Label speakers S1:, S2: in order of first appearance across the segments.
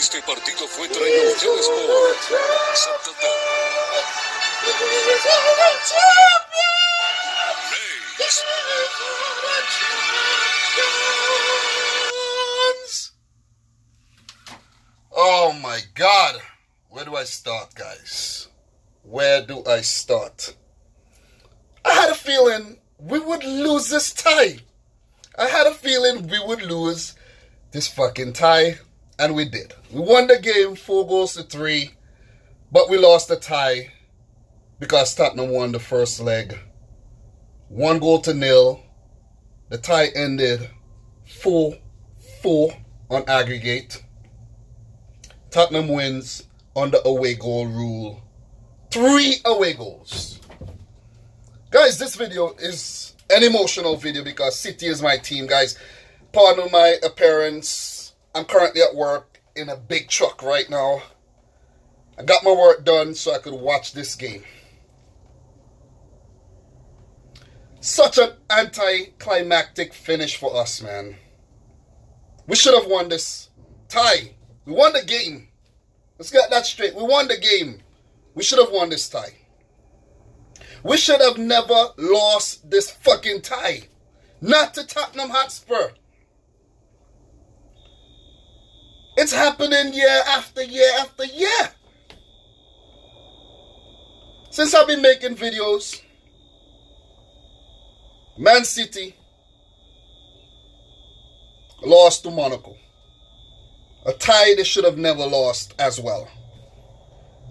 S1: Este partido fue traído ustedes por Santander.
S2: Oh my god. Where do I start, guys? Where do I start? I had a feeling we would lose this tie. I had a feeling we would lose this fucking tie, and we did. We won the game four goals to three, but we lost the tie because Tottenham won the first leg. One goal to nil. The tie ended 4 4 on aggregate. Tottenham wins on the away goal rule. Three away goals. Guys, this video is an emotional video because City is my team, guys. Pardon my appearance. I'm currently at work in a big truck right now. I got my work done so I could watch this game. Such an anticlimactic finish for us, man. We should have won this tie. We won the game. Let's get that straight. We won the game. We should have won this tie. We should have never lost this fucking tie. Not to Tottenham Hotspur. It's happening year after year after year. Since I've been making videos, Man City lost to Monaco. A tie they should have never lost as well.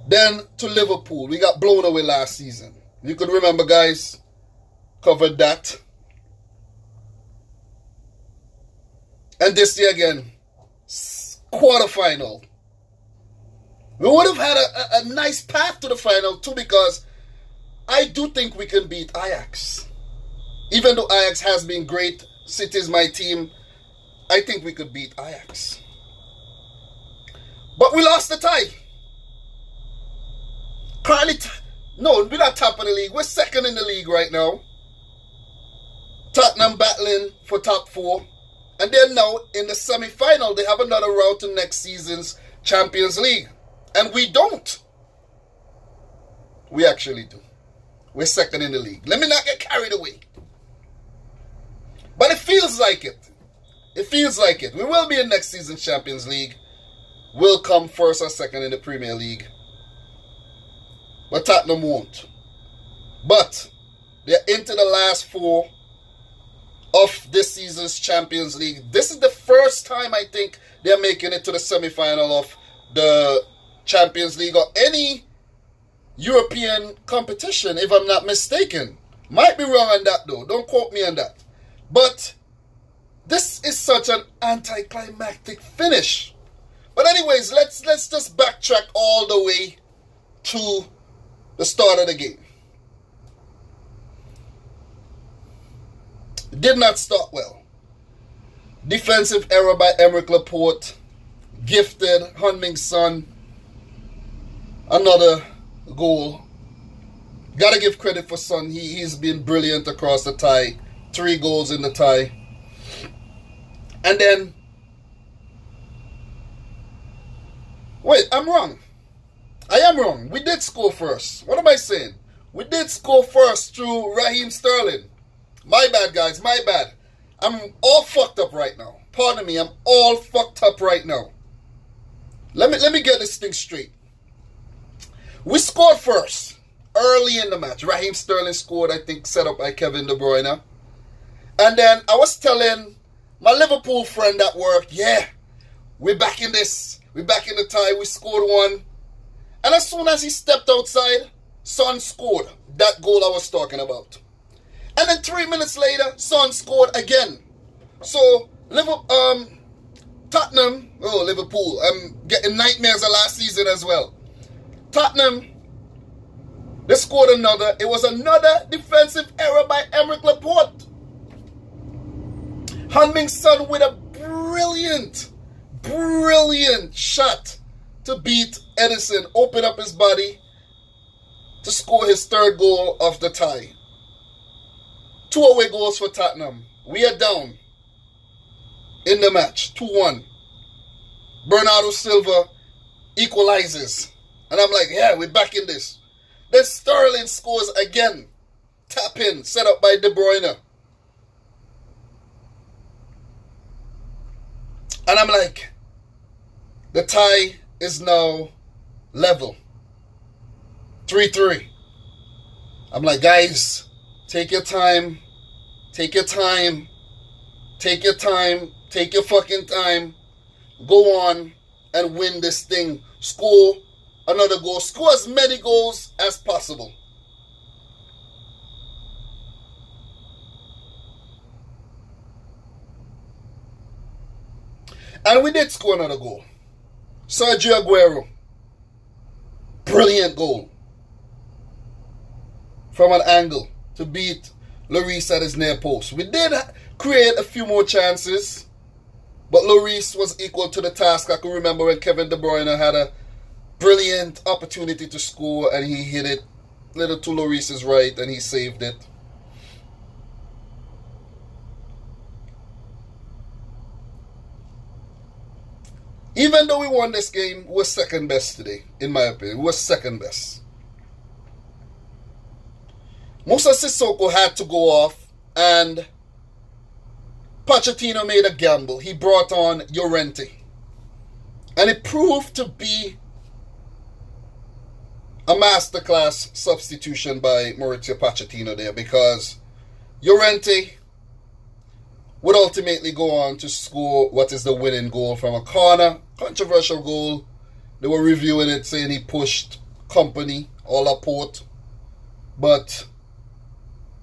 S2: Then to Liverpool. We got blown away last season. You could remember, guys, covered that. And this year again, quarterfinal. We would have had a, a, a nice path to the final too because I do think we can beat Ajax. Even though Ajax has been great, City is my team, I think we could beat Ajax. But we lost the tie. Currently, no, we're not top of the league. We're second in the league right now. Tottenham battling for top four. And then now in the semi-final, they have another route to next season's Champions League. And we don't. We actually do. We're second in the league. Let me not get carried away. But it feels like it. It feels like it. We will be in next season's Champions League. We'll come first or second in the Premier League. But Tottenham won't. But they're into the last four of this season's Champions League. This is the first time I think they're making it to the semi-final of the Champions League or any European competition, if I'm not mistaken. Might be wrong on that though. Don't quote me on that. But this is such an anticlimactic finish. But anyways, let's let's just backtrack all the way to the start of the game. Did not start well. Defensive error by Aymeric Laporte. Gifted Heung-min Son. Another goal. Gotta give credit for Son. He, he's been brilliant across the tie. Three goals in the tie. And then... Wait, I'm wrong. I am wrong. We did score first. What am I saying? We did score first through Raheem Sterling. My bad, guys. My bad. I'm all fucked up right now. Pardon me. I'm all fucked up right now. Let me let me get this thing straight. We scored first early in the match. Raheem Sterling scored, I think, set up by Kevin De Bruyne. And then I was telling my Liverpool friend at work, yeah, we're back in this. We're back in the tie. We scored one. And as soon as he stepped outside, Son scored that goal I was talking about. And then three minutes later, Son scored again. So Liverpool, um, Tottenham, oh Liverpool, I'm getting nightmares of last season as well. Tottenham, they scored another. It was another defensive error by Aymeric Laporte. Heung-min Son with a brilliant, brilliant shot to beat Ederson, open up his body to score his third goal of the tie. Two away goals for Tottenham. We are down in the match, 2-1. Bernardo Silva equalizes. And I'm like, yeah, we're back in this. Then Sterling scores again. Tap in, set up by De Bruyne. And I'm like, the tie is now level. 3-3. I'm like, guys, take your time. Take your time. Take your time. Take your fucking time. Go on and win this thing. Score another goal. Score as many goals as possible. And we did score another goal. Sergio Aguero. Brilliant goal. From an angle to beat Lloris at his near post. We did create a few more chances. But Lloris was equal to the task. I can remember when Kevin De Bruyne had a brilliant opportunity to score and he hit it little to Lloris's right and he saved it. Even though we won this game, we were second best today, in my opinion. We were second best. Moussa Sissoko had to go off and Pochettino made a gamble. He brought on Llorente. And it proved to be a masterclass substitution by Mauricio Pochettino there because Llorente would ultimately go on to score what is the winning goal from a corner. Controversial goal. They were reviewing it saying he pushed Kompany or Laporte. But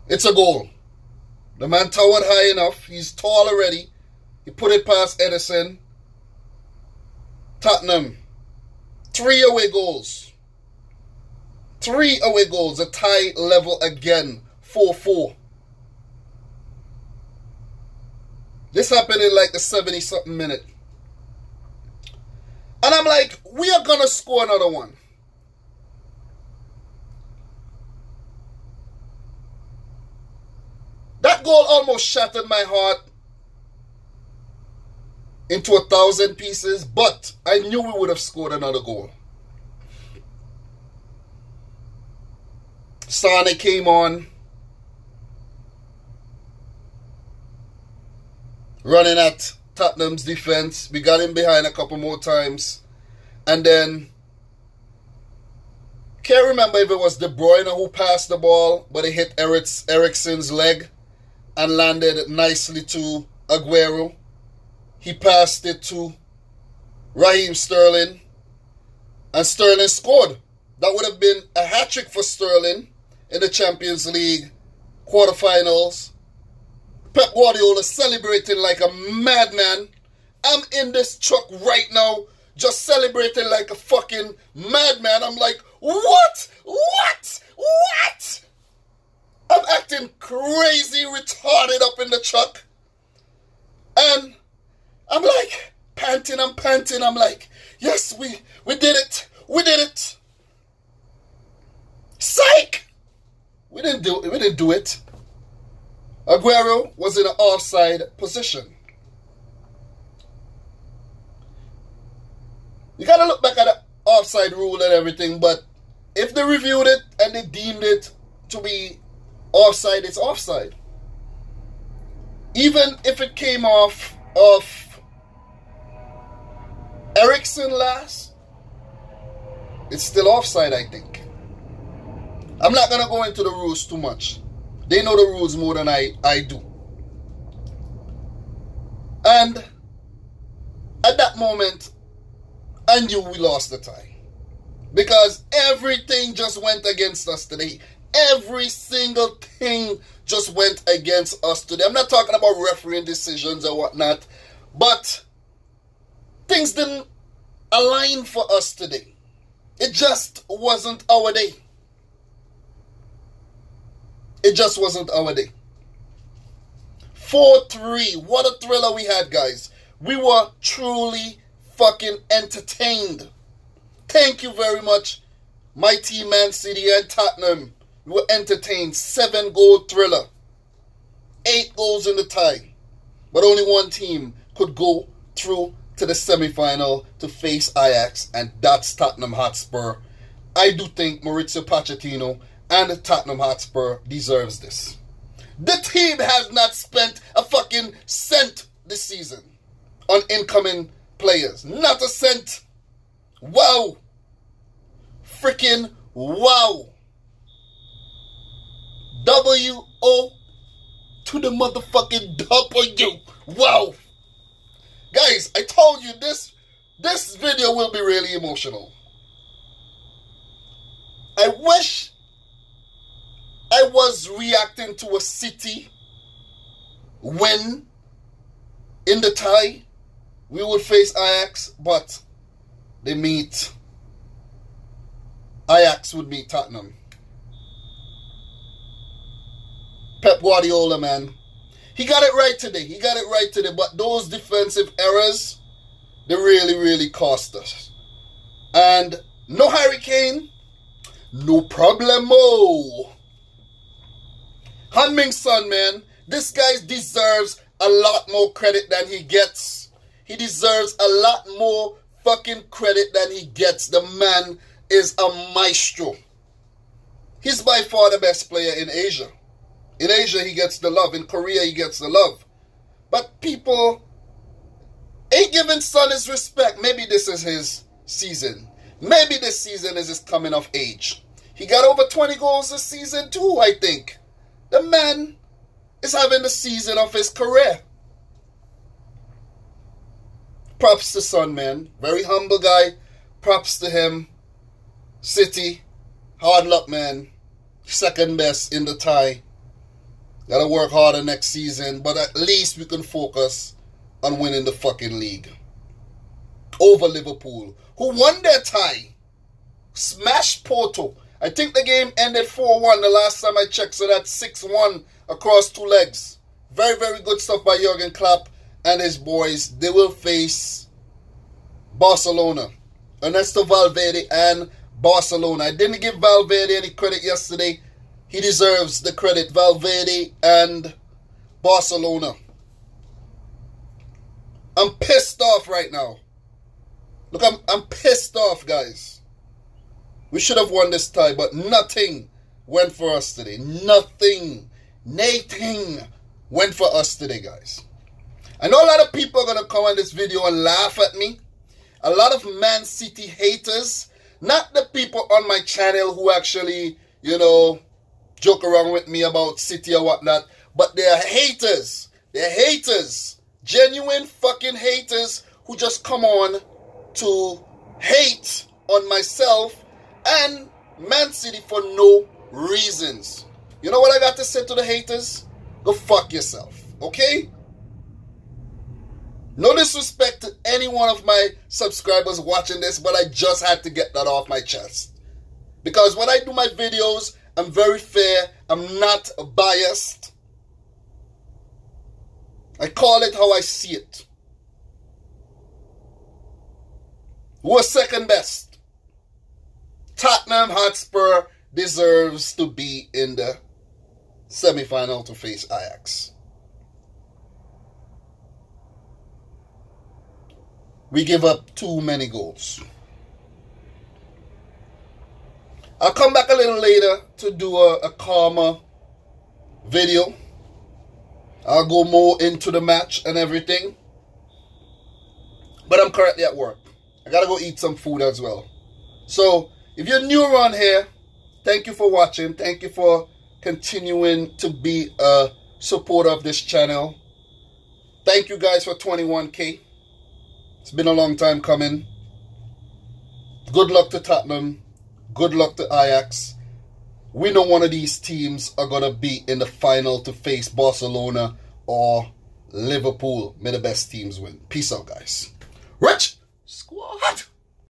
S2: it's a goal. The man towered high enough. He's tall already. He put it past Ederson. Tottenham. Three away goals. Three away goals. A tie level again. 4-4. This happened in like the 70 something minute. And I'm like, we are going to score another one. That goal almost shattered my heart into a thousand pieces, but I knew we would have scored another goal. Sane came on. Running at Tottenham's defense. We got him behind a couple more times. And then can't remember if it was De Bruyne who passed the ball, but it hit Eriksen's leg and landed nicely to Aguero. He passed it to Raheem Sterling, and Sterling scored. That would have been a hat trick for Sterling in the Champions League quarterfinals. Pep Guardiola celebrating like a madman. I'm in this truck right now, just celebrating like a fucking madman. I'm like, what? What? What? I'm acting crazy, retarded up in the truck. And I'm like, panting, I'm panting. I'm like, yes, we, we did it. We did it. Psych! We didn't do it. We didn't do it. Aguero was in an offside position. You gotta look back at the offside rule and everything, but if they reviewed it and they deemed it to be offside, it's offside. Even if it came off of Eriksen last, it's still offside, I think. I'm not going to go into the rules too much. They know the rules more than I, I do. And at that moment, I knew we lost the tie. Because everything just went against us today. Every single thing just went against us today. I'm not talking about refereeing decisions or whatnot, but things didn't align for us today. It just wasn't our day. It just wasn't our day. 4 3. What a thriller we had, guys. We were truly fucking entertained. Thank you very much, my team, Man City and Tottenham. We were entertained. Seven goal thriller. Eight goals in the tie. But only one team could go through to the semi-final to face Ajax, and that's Tottenham Hotspur. I do think Mauricio Pochettino and Tottenham Hotspur deserves this. The team has not spent a fucking cent this season on incoming players. Not a cent. Wow. Freaking wow. W O to the motherfucking W. Wow. Guys, I told you this this video will be really emotional. I wish I was reacting to a city win in the tie. We would face Ajax, but they meet Ajax would meet Tottenham. Pep Guardiola, man. He got it right today. He got it right today. But those defensive errors, they really, really cost us. And no Harry Kane, no problemo. Heung-min Son, man. This guy deserves a lot more credit than he gets. He deserves a lot more fucking credit than he gets. The man is a maestro. He's by far the best player in Asia. In Asia, he gets the love. In Korea, he gets the love. But people ain't giving Son his respect. Maybe this is his season. Maybe this season is his coming of age. He got over 20 goals this season too, I think. The man is having the season of his career. Props to Son, man. Very humble guy. Props to him. City. Hard luck, man. Second best in the tie. Gotta work harder next season, but at least we can focus on winning the fucking league. Over Liverpool, who won their tie. Smashed Porto. I think the game ended 4-1 the last time I checked, so that's 6-1 across two legs. Very, very good stuff by Jurgen Klopp and his boys. They will face Barcelona. Ernesto Valverde and Barcelona. I didn't give Valverde any credit yesterday he deserves the credit. Valverde and Barcelona. I'm pissed off right now. Look, I'm, I'm pissed off, guys. We should have won this tie, but nothing went for us today. Nothing. Nothing went for us today, guys. I know a lot of people are going to come on this video and laugh at me. A lot of Man City haters. Not the people on my channel who actually, you know, joke around with me about City or whatnot, but they're haters. They're haters. Genuine fucking haters who just come on to hate on myself and Man City for no reasons. You know what I got to say to the haters? Go fuck yourself, okay? No disrespect to any one of my subscribers watching this, but I just had to get that off my chest. Because when I do my videos, I'm very fair. I'm not biased. I call it how I see it. Who was second best? Tottenham Hotspur deserves to be in the semi-final to face Ajax. We give up too many goals. I'll come back a little later to do a, a calmer video. I'll go more into the match and everything. But I'm currently at work. I gotta go eat some food as well. So, if you're new around here, thank you for watching. Thank you for continuing to be a supporter of this channel. Thank you guys for 21k. It's been a long time coming. Good luck to Tottenham. Good luck to Ajax. We know one of these teams are going to be in the final to face Barcelona or Liverpool. May the best teams win. Peace out, guys. Rich!